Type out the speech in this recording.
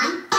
One,